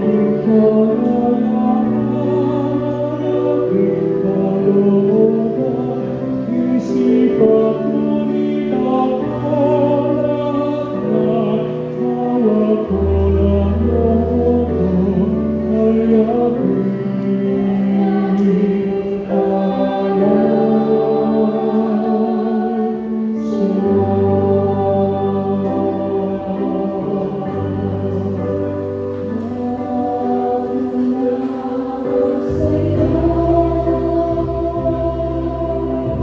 for